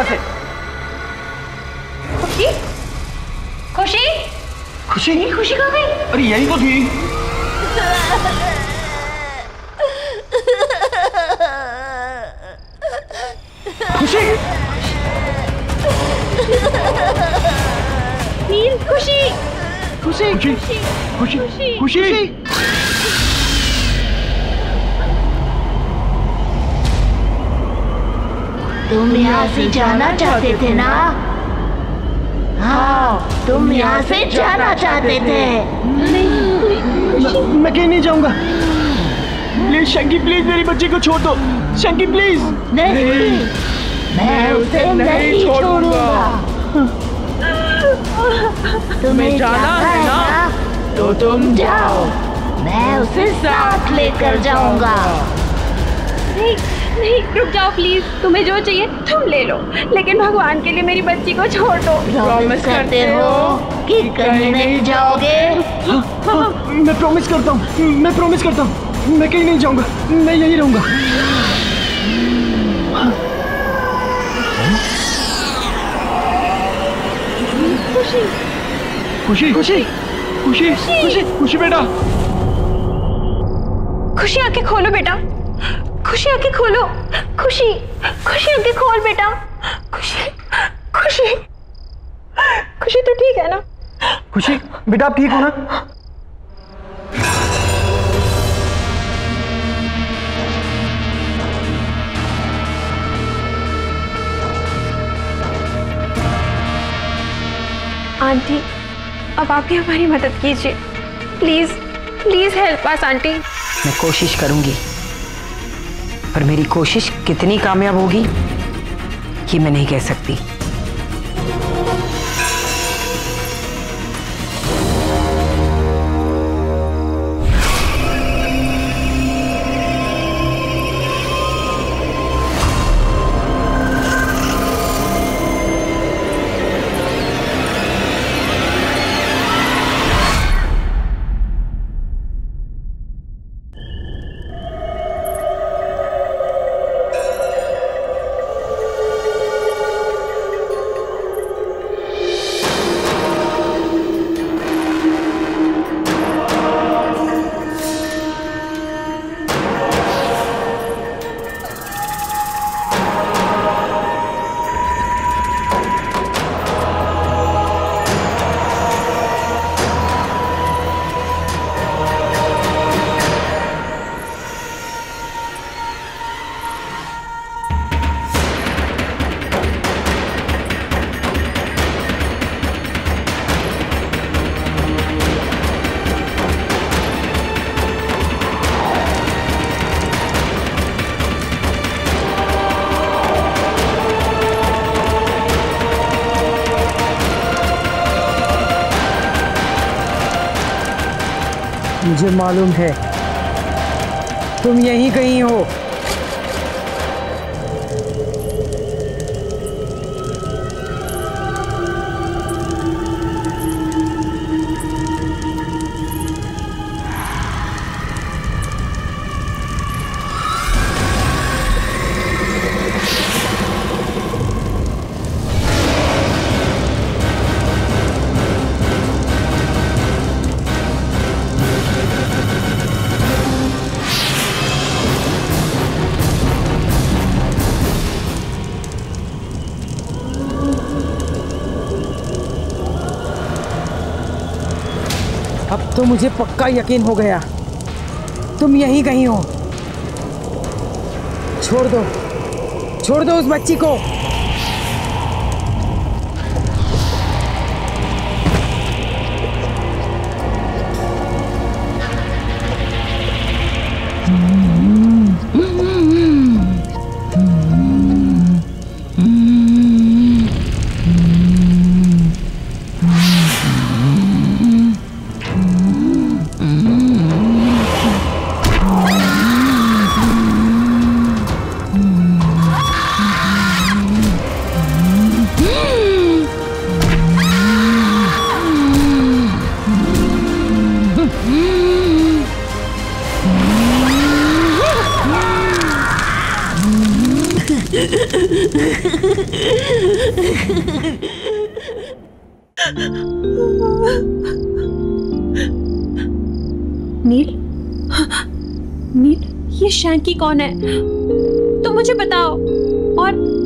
यहाँ से। खुशी? खुशी? खुशी? नहीं खुशी कहाँ गई? अरे यही तो थी। खुशी खुशी? खुशी खुशी? खुशी। खुशी? तुम यहाँ से जाना चाहते थे ना? हाँ तुम यहाँ से जाना चाहते थे। मैं कहीं नहीं जाऊँगा। प्लीज़ शंकी प्लीज़ मेरी बच्ची को छोड़ दो। शंकी प्लीज़। नहीं मैं उसे नहीं छोड़ूँगा। तुम्हें जाना है ना? तो तुम जाओ। मैं उसे साथ लेकर जाऊँगा। नहीं रुक जाओ प्लीज़ तुम्हें जो चाहिए तुम ले लो. लेकिन भगवान के लिए मेरी बच्ची को छोड़ दो. प्रॉमिस करते हो कि कहीं नहीं जाओगे? हाँ, हाँ, मैं प्रॉमिस करता हूँ मैं प्रॉमिस करता हूँ. मैं कहीं नहीं जाऊँगा मैं यहीं रहूँगा. खुशी. खुशी खुशी. खुशी खुशी खुशी बेटा. खुशी आँखें खोलो बेटा. खुशी आके खोलो। खुशी खुशी आँखें खोल बेटा। खुशी खुशी। खुशी तो ठीक है ना? खुशी बेटा आप ठीक हो ना? आंटी अब आप ही हमारी मदद कीजिए। Please please help us aunty. मैं कोशिश करूँगी। पर मेरी कोशिश कितनी कामयाब होगी ये मैं नहीं कह सकती। मुझे मालूम है। तुम यहीं कहीं हो। अब तो मुझे पक्का यकीन हो गया। तुम यहीं कहीं हो। छोड़ दो। छोड़ दो उस बच्ची को। नील? नील, ये शैंकी कौन है? तुम मुझे बताओ। और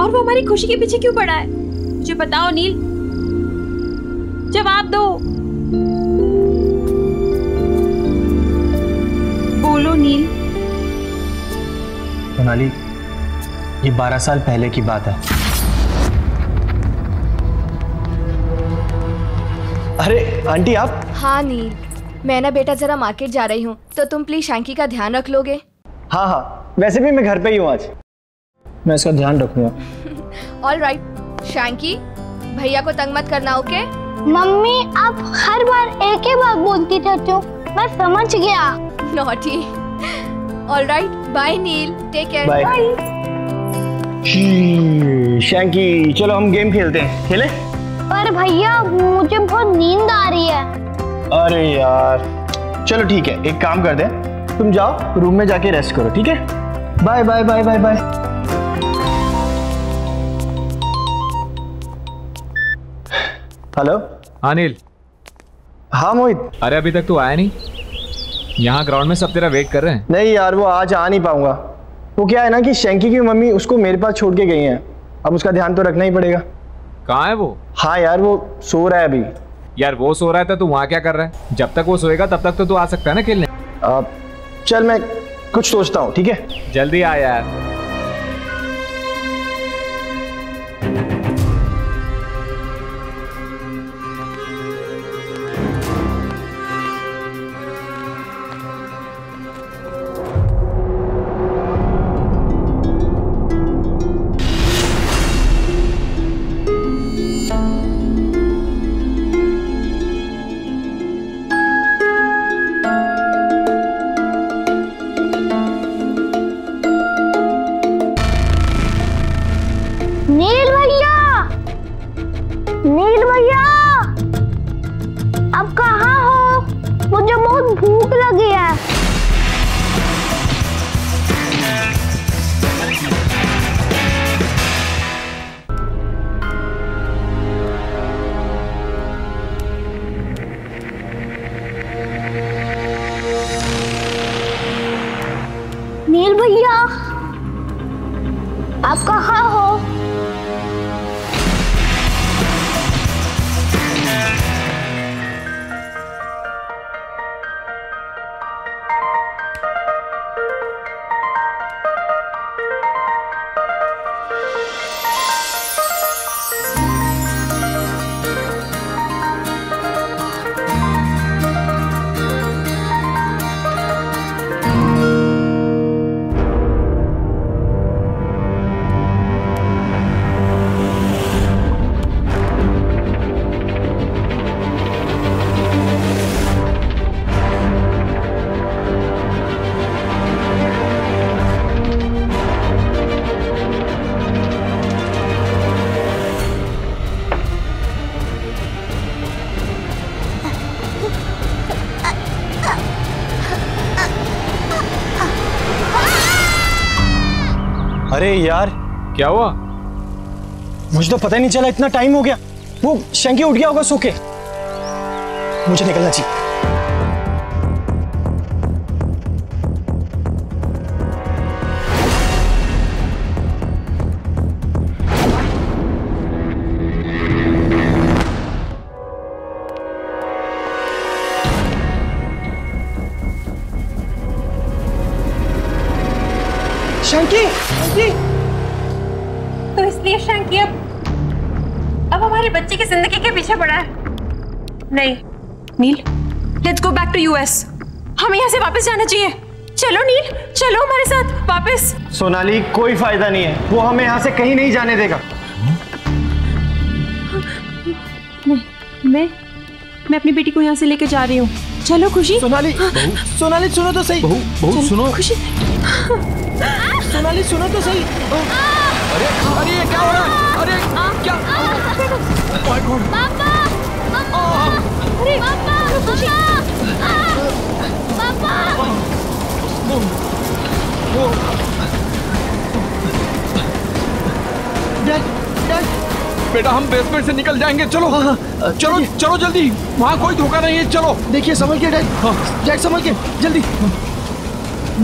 और वो हमारी खुशी के पीछे क्यों पड़ा है? मुझे बताओ, नील। जवाब दो। सोनाली ये बारह साल पहले की बात है। अरे आंटी आप? हाँ नील। मैं ना बेटा जरा मार्केट जा रही हूँ तो तुम प्लीज़ शैंकी का ध्यान रख लोगे। हाँ हाँ वैसे भी मैं घर पे ही हूँ आज। मैं इसका ध्यान रखूँगा। ऑल राइट शांकी भैया को तंग मत करना ओके मम्मी आप हर बार एक ही बात बोलती रहती हो। मैं समझ गया। Naughty all right bye Neel take care bye Shanky चलो हम गेम खेलते हैं. खेले? पर भैया मुझे बहुत नींद आ रही है। अरे यार। चलो ठीक है एक काम करते हैं. तुम जाओ रूम में जाके रेस्ट करो ठीक है? Bye bye bye bye bye hello Anil हाँ मोहित. अरे अभी तक तू आया नहीं? यहाँ ग्राउंड में सब तेरा वेट कर रहे हैं। नहीं यार वो आज आ नहीं पाऊँगा। वो क्या है ना कि शेंकी की मम्मी उसको मेरे पास छोड़ के गई हैं। अब उसका ध्यान तो रखना ही पड़ेगा। कहाँ है वो? हाँ यार वो सो रहा है अभी। यार वो सो रहा था तू वहाँ क्या कर रहा है? जब तक वो सोएगा तब तक तो तू आ सकता है ना खेलने। अब चल मैं कुछ सोचता हूँ ठीक है? जल्दी आ यार। नील भैया आपका कहाँ हो? अरे यार, क्या हुआ? मुझे तो पता नहीं चला, इतना टाइम हो गया। वो शंकी उठ गया होगा सो के। मुझे निकलना चाहिए। ज़िंदगी के पीछे पड़ा है। नहीं Neel let's go back to US हमें यहाँ से वापस जाना चाहिए। चलो नील चलो हमारे साथ वापस। सोनाली कोई फ़ायदा नहीं है। वो हमें यहाँ से कहीं नहीं जाने देगा। मैं मैं अपनी बेटी को यहाँ से लेके जा रही हूँ। चलो खुशी। सोनाली सोनाली सुनो तो सही। बहू सुनो। खुशी। सोनाली सुनो तो सही। अरे अरे ये क्या हो रहा है? अरे क्या? पापा अरे पापा खुशी पापा डैड डैड बेटा हम बेसमेंट से निकल जाएँगे। चलो। चलो चलिए। चलो जल्दी। वहाँ कोई धोखा नहीं है। चलो। देखिए संभल के डैड। डैड संभल के। जल्दी।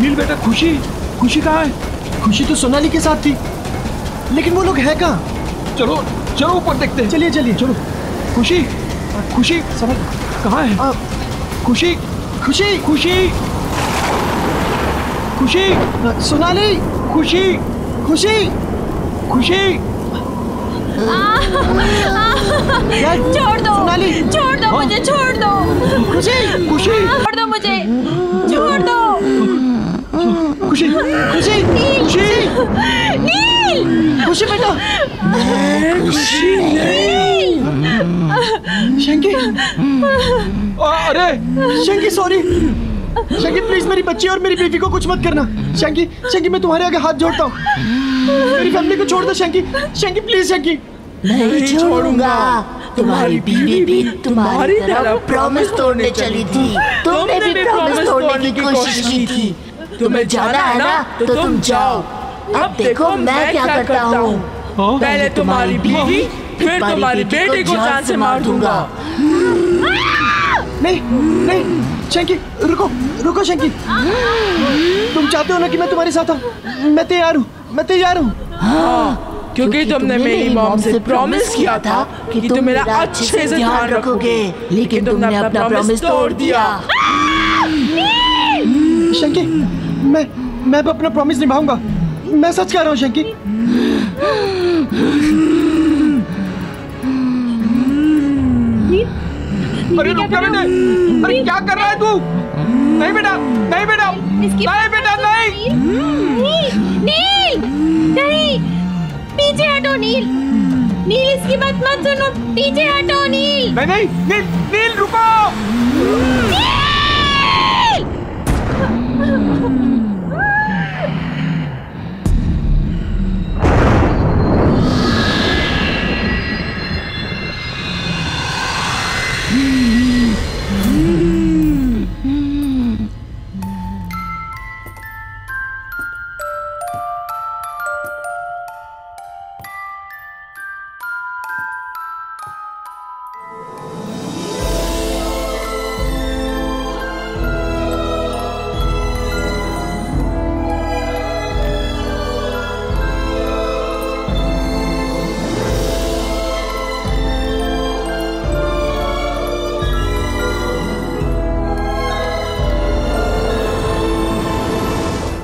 नील बेटा खुशी। खुशी कहाँ है? खुशी तो सोनाली के साथ थी। लेकिन वो लोग है कहाँ? चलो चलो ऊपर देखते हैं। चलिए चलिए चलो। खुशी खुशी समझ कहाँ है? आ, खुशी खुशी खुशी। खुशी सोनाली। खुशी खुशी खुशी। छोड़ दो सोनाली। छोड़ दो मुझे छोड़ दो। खुशी खुशी। छोड़ दो मुझे छोड़ दो। खुशी खुशी खुशी। खुशी बेटा शंकी। आ, अरे शंकी सॉरी शंकी प्लीज़ मेरी बच्ची और मेरी बीवी को कुछ मत करना। शंकी शंकी मैं तुम्हारे आगे हाथ जोड़ता हूँ। मेरी फैमिली को छोड़ दो शंकी। शंकी प्लीज़ शंकी। नहीं छोड़ूँगा। तुम्हारी बीवी भी तुम्हारी तरह प्रॉमिस तोड़ने चली थी। तुमने भी प्रॉमिस तोड़ने की कोशिश की थी। तुम्हें जाना है ना तो तुम जाओ। अब देखो मैं क्या करता हूँ। पहले तुम्हारी बीवी फिर तुम्हारी बेटी को जान से मार दूँगा। नहीं नहीं शंकी रुको रुको शंकी। तुम चाहते हो ना कि मैं तुम्हारे साथ आऊँ? मैं तैयार हूँ मैं तैयार हूँ। क्योंकि तुमने मेरी मॉम से प्रॉमिस किया था कि तुम मेरा अच्छे से ध्यान रखोगे लेकिन तुमने अपना प्रॉमिस तोड़ दिया। शंकी मैं मैं अब अपना प्रॉमिस निभाऊँगा। मैं सच कह रहा हूँ शंकी। अरे रुक जा बेटे। अरे क्या कर रहा है तू? नहीं बेटा नहीं बेटा। नहीं बेटा नहीं। नील नील। नहीं पीछे हटो नील। नील इसकी बात मत सुनो। पीछे हटो नील। नहीं नहीं नील नील रुको। नील।